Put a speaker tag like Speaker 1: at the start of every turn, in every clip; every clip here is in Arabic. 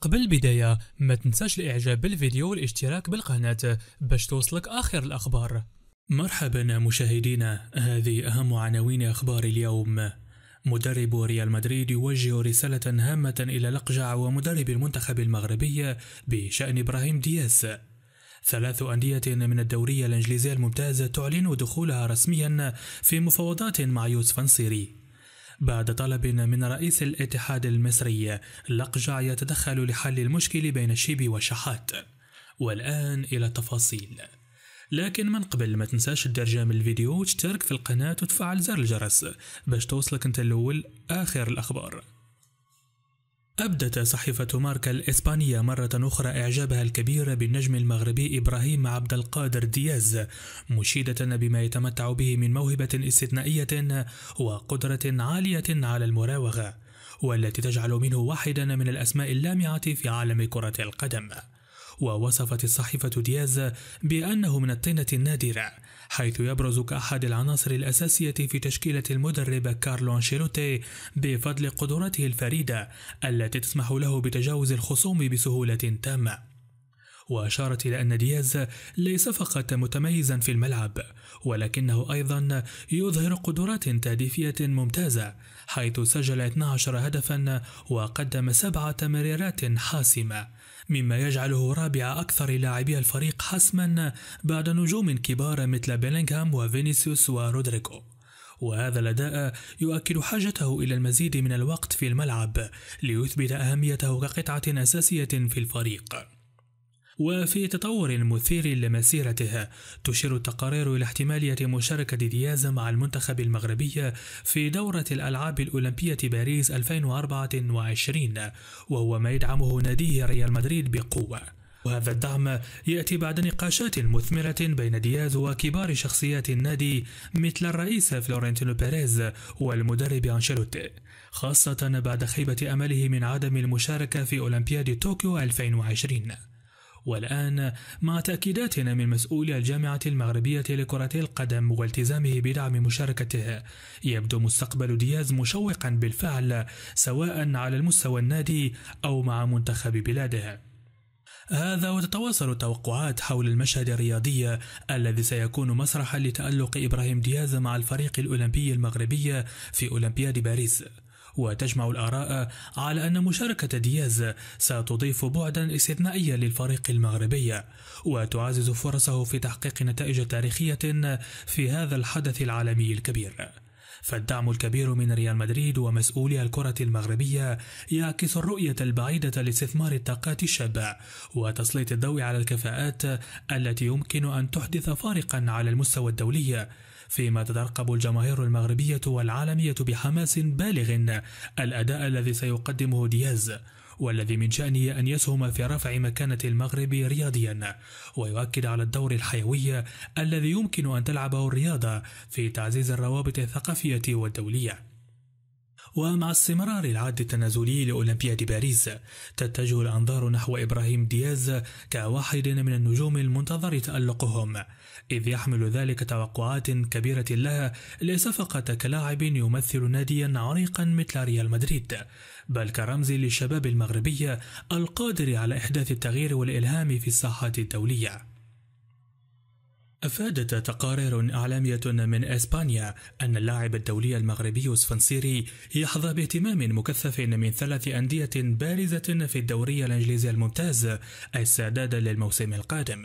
Speaker 1: قبل البداية ما تنساش الإعجاب بالفيديو والاشتراك بالقناة باش توصلك آخر الأخبار. مرحبا مشاهدينا هذه أهم عناوين أخبار اليوم. مدرب ريال مدريد يوجه رسالة هامة إلى لقجع ومدرب المنتخب المغربي بشأن إبراهيم دياس. ثلاث أندية من الدورية الإنجليزية الممتاز تعلن دخولها رسميا في مفاوضات مع يوسف نصيري بعد طلب من رئيس الاتحاد المصري لقجع يتدخل لحل المشكل بين الشيبي والشحات والآن إلى التفاصيل. لكن من قبل ما تنساش تدرجة من الفيديو وتشترك في القناة وتفعل زر الجرس باش توصلك أنت الأول آخر الأخبار. أبدت صحيفة ماركا الإسبانية مرة أخرى إعجابها الكبير بالنجم المغربي إبراهيم عبد القادر دياز مشيدة بما يتمتع به من موهبة استثنائية وقدرة عالية على المراوغة والتي تجعل منه واحدا من الأسماء اللامعة في عالم كرة القدم. ووصفت الصحيفة دياز بأنه من الطينة النادرة حيث يبرز كأحد العناصر الأساسية في تشكيلة المدرب كارلو أنشيلوتي بفضل قدراته الفريدة التي تسمح له بتجاوز الخصوم بسهولة تامة. وأشارت إلى أن دياز ليس فقط متميزا في الملعب ولكنه أيضا يظهر قدرات تهديفية ممتازة حيث سجل 12 هدفا وقدم سبعة تمريرات حاسمة مما يجعله رابع أكثر لاعبي الفريق حسما بعد نجوم كبار مثل بيلينغهام وفينيسيوس ورودريغو وهذا الأداء يؤكد حاجته إلى المزيد من الوقت في الملعب ليثبت أهميته كقطعة أساسية في الفريق. وفي تطور مثير لمسيرته تشير التقارير إلى احتمالية مشاركة دياز مع المنتخب المغربي في دورة الألعاب الأولمبية باريس 2024 وهو ما يدعمه ناديه ريال مدريد بقوة. وهذا الدعم يأتي بعد نقاشات مثمرة بين دياز وكبار شخصيات النادي مثل الرئيس فلورنتينو بيريز والمدرب أنشيلوتي خاصة بعد خيبة أمله من عدم المشاركة في أولمبياد طوكيو 2020 والآن مع تأكيدات من مسؤولي الجامعة المغربية لكرة القدم والتزامه بدعم مشاركته يبدو مستقبل دياز مشوقا بالفعل سواء على المستوى النادي أو مع منتخب بلاده. هذا وتتواصل التوقعات حول المشهد الرياضي الذي سيكون مسرحا لتألق إبراهيم دياز مع الفريق الأولمبي المغربي في أولمبياد باريس. وتجمع الآراء على أن مشاركة دياز ستضيف بعدا استثنائيا للفريق المغربي وتعزز فرصه في تحقيق نتائج تاريخية في هذا الحدث العالمي الكبير. فالدعم الكبير من ريال مدريد ومسؤولي الكرة المغربية يعكس الرؤية البعيدة لاستثمار الطاقات الشابة وتسليط الضوء على الكفاءات التي يمكن أن تحدث فارقا على المستوى الدولي. فيما تترقب الجماهير المغربية والعالمية بحماس بالغ الأداء الذي سيقدمه دياز والذي من شأنه أن يسهم في رفع مكانة المغرب رياضيا ويؤكد على الدور الحيوي الذي يمكن أن تلعبه الرياضة في تعزيز الروابط الثقافية والدولية. ومع استمرار العد التنازلي لأولمبياد باريس تتجه الأنظار نحو إبراهيم دياز كواحد من النجوم المنتظر تألقهم. إذ يحمل ذلك توقعات كبيرة لها ليس فقط كلاعب يمثل ناديا عريقا مثل ريال مدريد. بل كرمز للشباب المغربي القادر على إحداث التغيير والإلهام في الساحات الدولية. أفادت تقارير إعلامية من إسبانيا أن اللاعب الدولي المغربي سفنسيري يحظى باهتمام مكثف من ثلاث أندية بارزة في الدوري الإنجليزي الممتاز استعدادا للموسم القادم.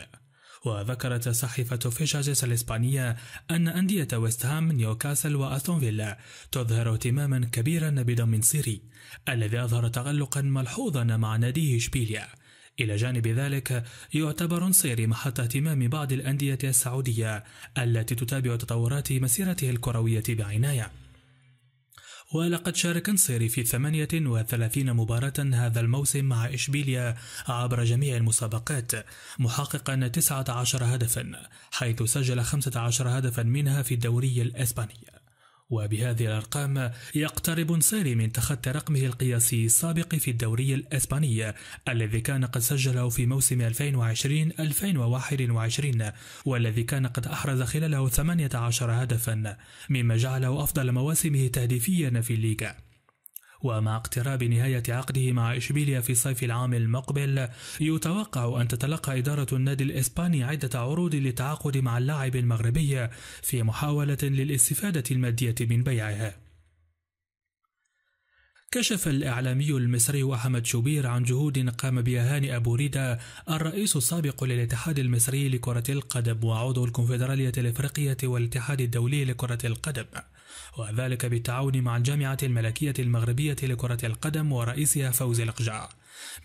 Speaker 1: وذكرت صحيفة فيتشاخيس الإسبانية أن أندية ويست هام نيوكاسل وأستون فيلا تظهر اهتماما كبيرا بضم نصيري الذي أظهر تألقا ملحوظا مع ناديه إشبيليا. إلى جانب ذلك يعتبر نصيري محط اهتمام بعض الأندية السعودية التي تتابع تطورات مسيرته الكروية بعناية. ولقد شارك نصيري في 38 مباراة هذا الموسم مع إشبيليا عبر جميع المسابقات محققا 19 هدفا حيث سجل 15 هدفا منها في الدوري الإسباني. وبهذه الأرقام يقترب نصيري من تخطي رقمه القياسي السابق في الدوري الإسباني الذي كان قد سجله في موسم 2020-2021 والذي كان قد أحرز خلاله 18 هدفا مما جعله أفضل مواسمه تهديفيا في الليغا. ومع اقتراب نهاية عقده مع إشبيليا في صيف العام المقبل يتوقع أن تتلقى إدارة النادي الإسباني عدة عروض للتعاقد مع اللاعب المغربي في محاولة للاستفادة المادية من بيعه. كشف الإعلامي المصري أحمد شوبير عن جهود قام بها هاني أبو ريدة الرئيس السابق للاتحاد المصري لكرة القدم وعضو الكونفدرالية الإفريقية والاتحاد الدولي لكرة القدم. وذلك بالتعاون مع الجامعة الملكية المغربية لكرة القدم ورئيسها فوزي الأقجع.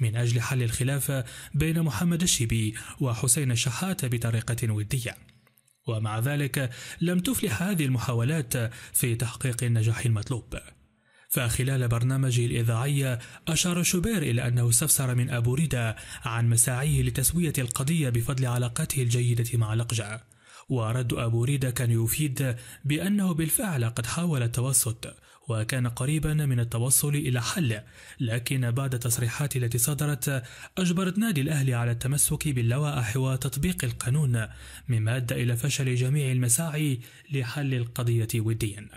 Speaker 1: من أجل حل الخلاف بين محمد الشيبي وحسين الشحات بطريقة ودية. ومع ذلك لم تفلح هذه المحاولات في تحقيق النجاح المطلوب. فخلال برنامجه الإذاعي أشار شوبير إلى أنه استفسر من أبو ريدا عن مساعيه لتسوية القضية بفضل علاقته الجيدة مع لقجع ورد أبو ريدا كان يفيد بأنه بالفعل قد حاول التوسط وكان قريبا من التوصل إلى حل لكن بعد التصريحات التي صدرت أجبرت نادي الأهلي على التمسك باللوائح وتطبيق القانون مما أدى إلى فشل جميع المساعي لحل القضية وديا.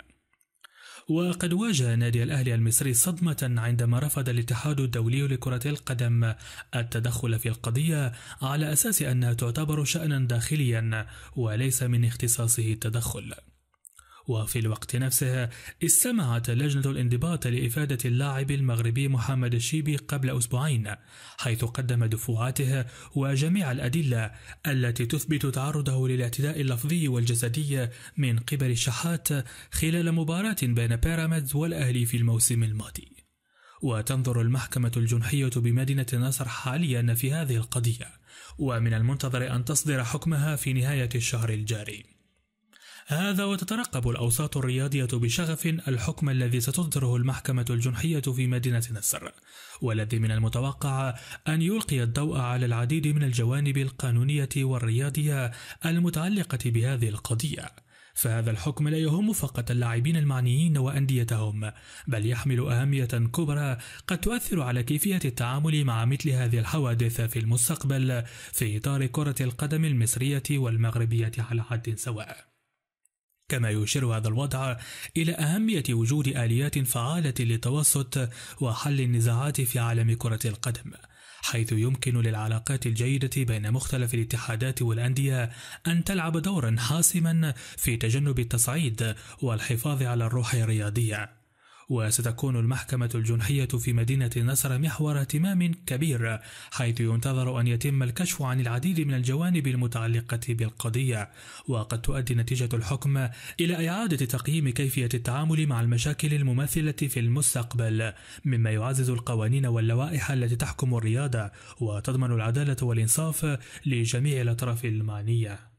Speaker 1: وقد واجه نادي الأهلي المصري صدمة عندما رفض الاتحاد الدولي لكرة القدم التدخل في القضية على أساس أنها تعتبر شأنا داخليا وليس من اختصاصه التدخل. وفي الوقت نفسه استمعت لجنة الانضباط لإفادة اللاعب المغربي محمد الشيبي قبل أسبوعين حيث قدم دفوعاته وجميع الأدلة التي تثبت تعرضه للاعتداء اللفظي والجسدي من قبل الشحات خلال مباراة بين بيراميدز والأهلي في الموسم الماضي. وتنظر المحكمة الجنحية بمدينة نصر حاليا في هذه القضية ومن المنتظر أن تصدر حكمها في نهاية الشهر الجاري. هذا وتترقب الأوساط الرياضية بشغف الحكم الذي ستصدره المحكمة الجنحية في مدينة نصر والذي من المتوقع أن يلقي الضوء على العديد من الجوانب القانونية والرياضية المتعلقة بهذه القضية. فهذا الحكم لا يهم فقط اللاعبين المعنيين وأنديتهم بل يحمل أهمية كبرى قد تؤثر على كيفية التعامل مع مثل هذه الحوادث في المستقبل في إطار كرة القدم المصرية والمغربية على حد سواء. كما يشير هذا الوضع إلى أهمية وجود آليات فعالة للتوسط وحل النزاعات في عالم كرة القدم حيث يمكن للعلاقات الجيدة بين مختلف الاتحادات والأندية أن تلعب دورا حاسما في تجنب التصعيد والحفاظ على الروح الرياضية. وستكون المحكمة الجنحية في مدينة نصر محور اهتمام كبير حيث ينتظر أن يتم الكشف عن العديد من الجوانب المتعلقة بالقضية. وقد تؤدي نتيجة الحكم إلى إعادة تقييم كيفية التعامل مع المشاكل المماثلة في المستقبل مما يعزز القوانين واللوائح التي تحكم الرياضة وتضمن العدالة والإنصاف لجميع الأطراف المعنية.